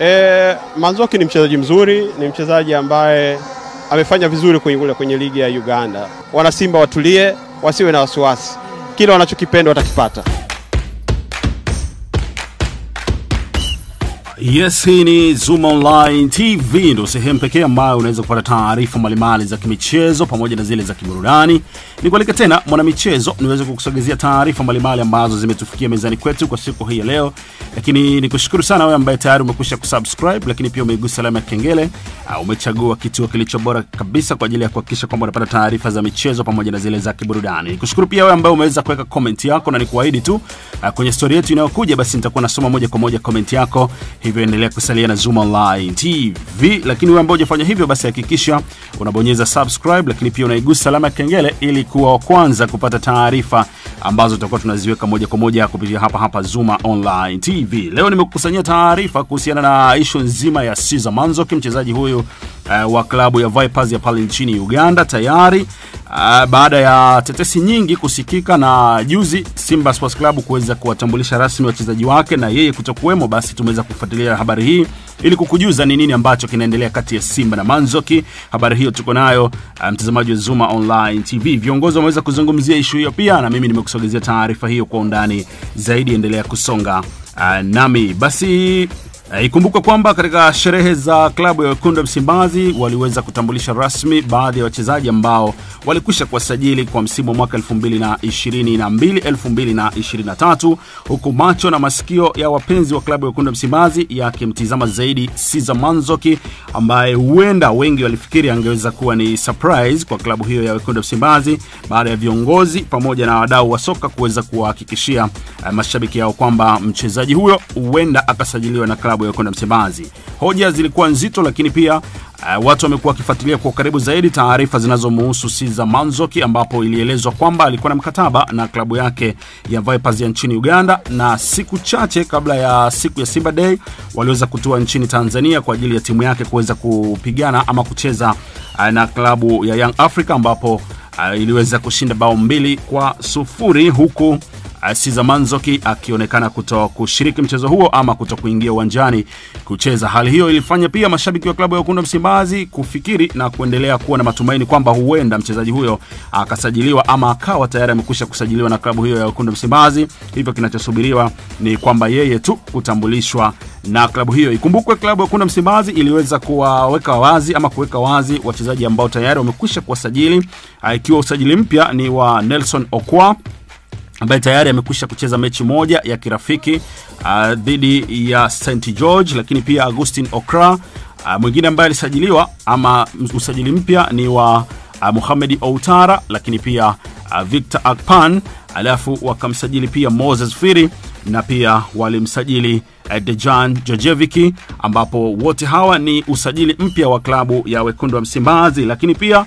E, Manzoki ni mchezaji mzuri, ni mchezaji ambaye amefanya vizuri kule kwenye ligi ya Uganda. Wanasimba watulie, wasiwe na wasiwasi, kila wanachokipenda watakipata. Yes, hii ni Zoom Online TV, ndio sehemu pekee ambayo unaweza kupata taarifa mbalimbali za kimichezo pamoja na zile za kiburudani. Nikualike tena mwanamichezo, niweze kukusogezea taarifa mbalimbali ambazo zimetufikia mezani kwetu kwa siku hii ya leo, lakini nikushukuru sana wewe ambaye tayari umekwisha kusubscribe, lakini pia umeigusa alama ya kengele. Uh, umechagua kituo kilicho bora kabisa kwa ajili ya kuhakikisha kwamba unapata taarifa za michezo pamoja na zile za kiburudani. Nikushukuru pia wewe ambaye umeweza kuweka comment yako, na nikuahidi tu uh, kwenye story yetu inayokuja, basi nitakuwa nasoma moja kwa moja comment yako hivyo endelea kusalia na Zoom Online TV. Lakini wewe ambao hujafanya hivyo, basi hakikisha unabonyeza subscribe, lakini pia unaigusa alama ya kengele ili kuwa wa kwanza kupata taarifa ambazo tutakuwa tunaziweka moja kwa moja kupitia hapa hapa Zoom Online TV. Leo nimekukusanyia taarifa kuhusiana na ishu nzima ya Siza Manzoki, mchezaji huyu uh, wa klabu ya Vipers ya pale nchini Uganda tayari uh, baada ya tetesi nyingi kusikika na juzi Simba Sports Club kuweza kuwatambulisha rasmi wachezaji wake na yeye kutokuwemo, basi tumeweza kufuatilia habari hii ili kukujuza ni nini ambacho kinaendelea kati ya Simba na Manzoki. Habari hiyo tuko nayo uh, mtazamaji wa Zuma Online TV. Viongozi wameweza kuzungumzia ishu hiyo pia, na mimi nimekusogezea taarifa hiyo kwa undani zaidi. Endelea kusonga uh, nami basi Ikumbukwe kwamba katika sherehe za klabu ya wekundu Msimbazi waliweza kutambulisha rasmi baadhi ya wachezaji ambao walikwisha kuwasajili kwa msimu wa mwaka 2022 2023, huku macho na masikio ya wapenzi wa klabu ya wekundu Msimbazi yakimtizama zaidi Siza Manzoki ambaye huenda wengi walifikiri angeweza kuwa ni surprise kwa klabu hiyo ya wekundu Msimbazi baada ya viongozi pamoja na wadau wa soka kuweza kuwahakikishia uh, mashabiki yao kwamba mchezaji huyo huenda akasajiliwa na klabu ya wekundu wa Msimbazi. Hoja zilikuwa nzito, lakini pia uh, watu wamekuwa wakifuatilia kwa karibu zaidi taarifa zinazomuhusu Siza Manzoki, ambapo ilielezwa kwamba alikuwa na mkataba na klabu yake ya Vipers ya nchini Uganda, na siku chache kabla ya siku ya Simba Day waliweza kutua nchini Tanzania kwa ajili ya timu yake kuweza kupigana ama kucheza uh, na klabu ya Young Africa ambapo uh, iliweza kushinda bao mbili kwa sufuri huku Caesar Manzoki akionekana kuto kushiriki mchezo huo ama kuto kuingia uwanjani kucheza. Hali hiyo ilifanya pia mashabiki wa klabu ya wekundu Msimbazi kufikiri na kuendelea kuwa na matumaini kwamba huenda mchezaji huyo akasajiliwa ama akawa tayari amekwisha kusajiliwa na klabu hiyo ya wekundu Msimbazi. Hivyo kinachosubiriwa ni kwamba yeye tu kutambulishwa na klabu hiyo. Ikumbukwe klabu ya wekundu Msimbazi iliweza kuwaweka wazi ama kuweka wazi wachezaji ambao tayari wamekwisha kuwasajili, ikiwa usajili mpya ni wa Nelson Okwa ambaye tayari amekwisha kucheza mechi moja ya kirafiki uh, dhidi ya St George, lakini pia Agustin Okra uh, mwingine ambaye alisajiliwa ama usajili mpya ni wa uh, Muhamedi Outara, lakini pia uh, Victor Akpan, alafu wakamsajili pia Moses Firi na pia walimsajili uh, Dejan Jojeviki, ambapo wote hawa ni usajili mpya wa klabu ya wekundu wa Msimbazi, lakini pia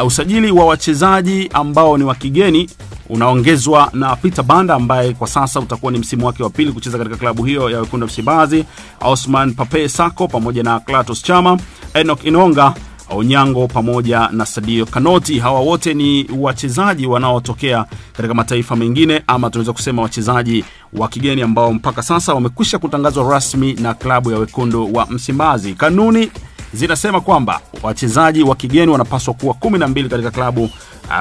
uh, usajili wa wachezaji ambao ni wa kigeni unaongezwa na Peter Banda ambaye kwa sasa utakuwa ni msimu wake wa pili kucheza katika klabu hiyo ya wekundu FC Msimbazi, Osman Pape Sako pamoja na Klatos Chama, Enoch Inonga Onyango pamoja na Sadio Kanoti. Hawa wote ni wachezaji wanaotokea katika mataifa mengine, ama tunaweza kusema wachezaji wa kigeni ambao mpaka sasa wamekwisha kutangazwa rasmi na klabu ya wekundu wa Msimbazi. Kanuni zinasema kwamba wachezaji wa kigeni wanapaswa kuwa kumi na mbili katika klabu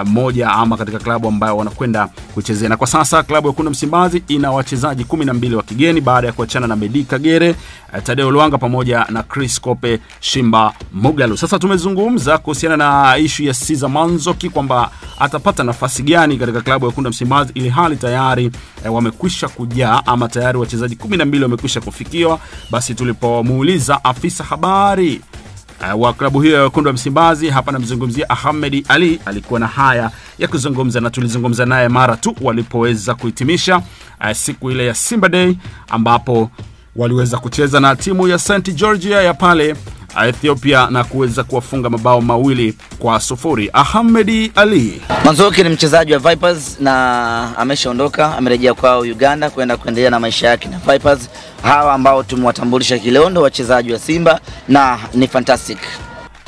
uh, moja ama katika klabu ambayo wanakwenda kuchezea, na kwa sasa klabu ya kunda Msimbazi ina wachezaji kumi na mbili wa kigeni baada ya kuachana na Medi Kagere, uh, Tadeo Lwanga pamoja na Chris Kope Shimba Mugalu. Sasa tumezungumza kuhusiana na ishu ya Siza Manzoki kwamba atapata nafasi gani katika klabu ya kunda Msimbazi, ili hali tayari eh, wamekwisha kujaa ama tayari wachezaji kumi na mbili wamekwisha kufikiwa. Basi tulipomuuliza afisa habari Uh, wa klabu hiyo ya wekundu wa Msimbazi hapa namzungumzia Ahmed Ali, alikuwa na haya ya kuzungumza na tulizungumza naye mara tu walipoweza kuhitimisha uh, siku ile ya Simba Day ambapo waliweza kucheza na timu ya St Georgia ya pale Ethiopia na kuweza kuwafunga mabao mawili kwa sufuri. Ahmed Ali Manzoki ni mchezaji wa Vipers na ameshaondoka, amerejea kwao Uganda kwenda kuendelea na maisha yake na Vipers. Hawa ambao tumewatambulisha Kilondo, wachezaji wa Simba na ni fantastic.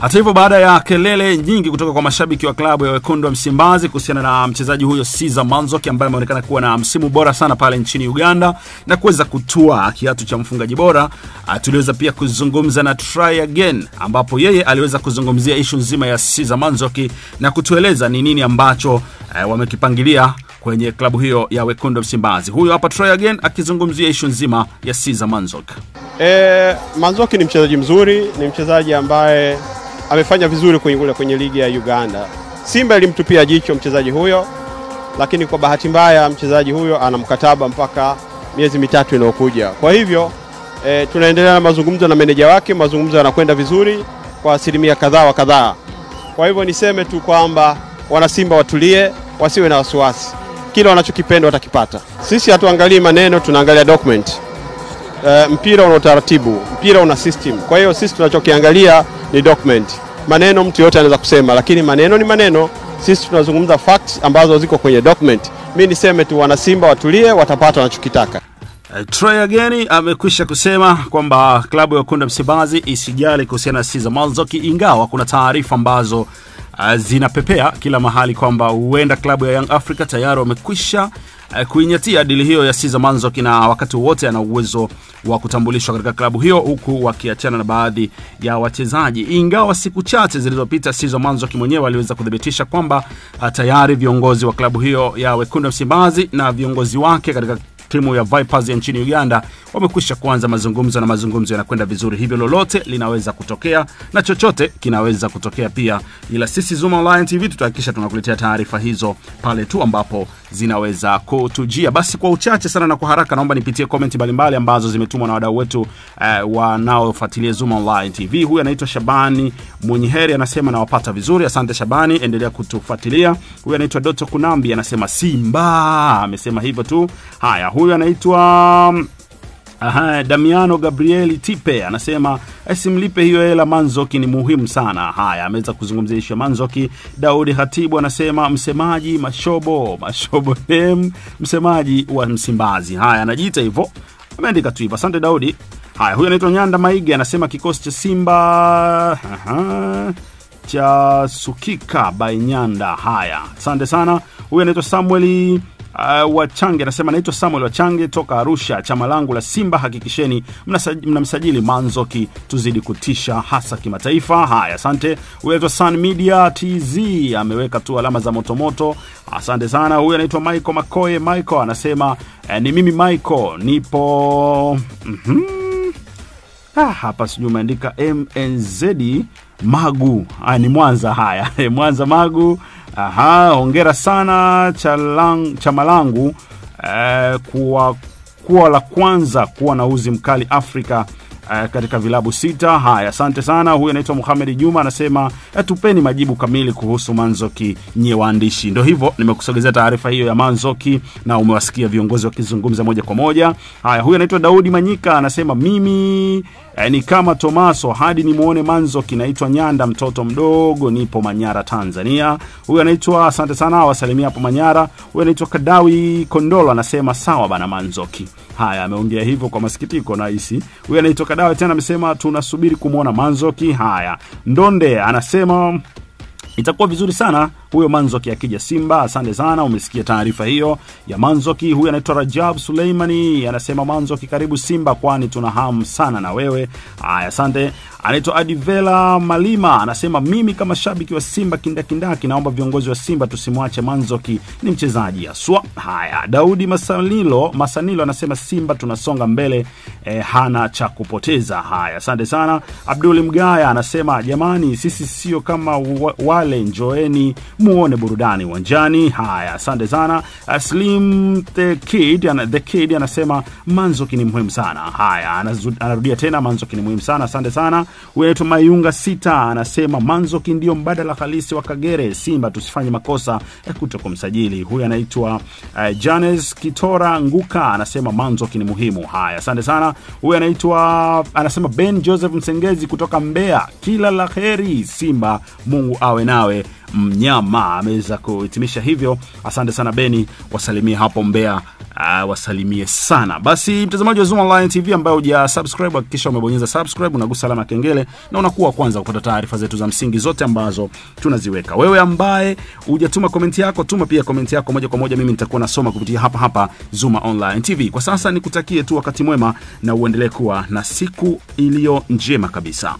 Hata hivyo, baada ya kelele nyingi kutoka kwa mashabiki wa klabu ya wekundu wa Msimbazi kuhusiana na mchezaji huyo Siza Manzoki ambaye ameonekana kuwa na msimu bora sana pale nchini Uganda na kuweza kutua kiatu cha mfungaji bora, uh, tuliweza pia kuzungumza na Try Again ambapo yeye aliweza kuzungumzia ishu nzima ya Siza Manzoki na kutueleza ni nini ambacho eh, wamekipangilia kwenye klabu hiyo ya wekundu Msimbazi. Huyo hapa Try Again akizungumzia ishu nzima ya Siza Manzoki. E, Manzoki ni mchezaji mzuri, ni mchezaji ambaye amefanya vizuri kwenye, kwenye ligi ya Uganda. Simba ilimtupia jicho mchezaji huyo, lakini kwa bahati mbaya mchezaji huyo ana mkataba mpaka miezi mitatu inayokuja. Kwa hivyo e, tunaendelea na mazungumzo na meneja wake, mazungumzo yanakwenda vizuri kwa asilimia kadhaa wa kadhaa. Kwa hivyo niseme tu kwamba wanasimba watulie, wasiwe na wasiwasi, kila wanachokipenda watakipata. Sisi hatuangalii maneno, tunaangalia document. E, mpira una utaratibu, mpira una system. Kwa hiyo sisi tunachokiangalia ni document. Maneno mtu yote anaweza kusema, lakini maneno ni maneno. Sisi tunazungumza facts ambazo ziko kwenye document. Mi niseme tu wanasimba watulie, watapata wanachokitaka. Uh, Troy Ageni amekwisha kusema kwamba klabu ya kunda Msimbazi isijali kuhusiana na Siza Malzoki, ingawa kuna taarifa ambazo uh, zinapepea kila mahali kwamba huenda klabu ya Young Africa tayari wamekwisha kuinyatia dili hiyo ya Caesar Manzoki na wakati wote ana uwezo wa kutambulishwa katika klabu hiyo, huku wakiachana na baadhi ya wachezaji. Ingawa siku chache zilizopita Caesar Manzoki mwenyewe aliweza kuthibitisha kwamba uh, tayari viongozi wa klabu hiyo ya wekundu Msimbazi na viongozi wake katika timu ya Vipers ya nchini Uganda wamekwisha kuanza mazungumzo na mazungumzo yanakwenda vizuri, hivyo lolote linaweza kutokea na chochote kinaweza kutokea pia, ila sisi Zuma Online TV tutahakikisha tunakuletea taarifa hizo pale tu ambapo zinaweza kutujia. Basi kwa uchache sana na kwa haraka, naomba nipitie komenti mbalimbali ambazo zimetumwa na wadau wetu eh, wanaofuatilia Zuma Online TV. Huyu anaitwa Shabani Mwenyeheri anasema nawapata vizuri, asante Shabani, endelea kutufuatilia. Huyu anaitwa Doto Kunambi anasema Simba, amesema hivyo tu. Haya, huyu anaitwa Aha, Damiano Gabrieli Tipe anasema simlipe hiyo hela Manzoki ni muhimu sana. Haya, ameweza kuzungumzia ishu ya Manzoki. Daudi Hatibu anasema msemaji Mashobo Mashobo dem msemaji wa Msimbazi. Haya, anajiita hivyo, ameandika tu hivyo. Asante Daudi. Haya, huyu anaitwa Nyanda Maige anasema kikosi cha Simba aha, cha sukika by Nyanda. Haya, asante sana. Huyu anaitwa Samueli Uh, Wachange anasema naitwa Samuel Wachange toka Arusha. Chama langu la Simba, hakikisheni mnamsajili Manzoki tuzidi kutisha hasa kimataifa. Haya, asante. Anaitwa Sun Media TZ ameweka tu alama za motomoto, asante sana. Huyu anaitwa mico makoe Michael anasema eh, ni mimi Michael nipo mm-hmm. Ah, hapa sijui umeandika MNZ Magu. Haya, ni Mwanza. Haya, Mwanza Magu. Aha, hongera sana chalang, chama langu eh, kuwa, kuwa la kwanza kuwa na uzi mkali Afrika eh, katika vilabu sita. Haya, asante sana. Huyu anaitwa Muhamed Juma anasema eh, tupeni majibu kamili kuhusu Manzoki nyie waandishi. Ndo hivyo nimekusogezea taarifa hiyo ya Manzoki na umewasikia viongozi wakizungumza moja kwa moja. Haya, huyu anaitwa Daudi Manyika anasema mimi ni kama Tomaso hadi nimwone manzo. Kinaitwa Nyanda mtoto mdogo, nipo Manyara, Tanzania. Huyu anaitwa asante sana, wasalimia hapo Manyara. Huyu anaitwa Kadawi Kondolo anasema sawa bana Manzoki. Haya, ameongea hivyo kwa masikitiko nahisi. Huyu anaitwa Kadawi tena amesema tunasubiri kumwona Manzoki. Haya, Ndonde anasema itakuwa vizuri sana huyo Manzoki akija Simba. Asante sana, umesikia taarifa hiyo ya Manzoki. Huyu anaitwa Rajab Suleimani anasema Manzoki, karibu Simba, kwani tuna hamu sana na wewe. Aya, asante. Anaitwa Adivela Malima anasema mimi kama shabiki wa Simba kindakindaki, naomba viongozi wa Simba tusimwache Manzoki, ni mchezaji aswa. Haya, Daudi Masanilo Masanilo anasema Simba tunasonga mbele, eh, hana cha kupoteza. Haya, asante sana. Abduli Mgaya anasema jamani, sisi sio kama wale, njoeni muone burudani uwanjani. Haya, asante sana. Uh, Slim the Kid, ana, the Kid anasema Manzoki ni muhimu sana. Haya, anarudia tena Manzoki ni muhimu sana. Asante sana. wetu Mayunga Sita anasema Manzoki ndio mbadala halisi wa Kagere. Simba tusifanye makosa ya kuto kumsajili. Huyu anaitwa uh, Janes Kitora Nguka anasema Manzoki ni muhimu. Haya, asante sana. Huyu anaitwa anasema Ben Joseph Msengezi kutoka Mbeya, kila la heri Simba, Mungu awe nawe mnyama ameweza kuhitimisha hivyo. Asante sana Beni, wasalimie hapo mbea Uh, uh, wasalimie sana. Basi mtazamaji wa Zoom Online TV ambaye huja subscribe, hakikisha umebonyeza subscribe, unagusa alama kengele na unakuwa kwanza kupata taarifa zetu za msingi zote ambazo tunaziweka. Wewe ambaye hujatuma komenti yako, tuma pia komenti yako moja kwa moja, mimi nitakuwa nasoma kupitia hapa hapa Zuma Online TV. Kwa sasa nikutakie tu wakati mwema na uendelee kuwa na siku iliyo njema kabisa.